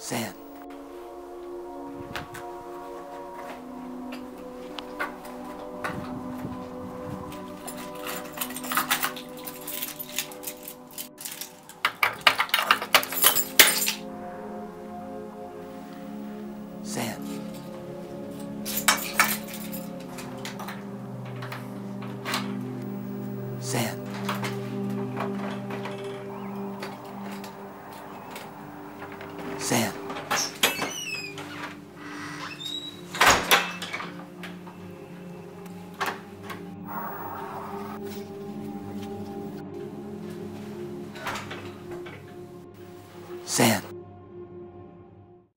Sand. Sand. Sand. Sand.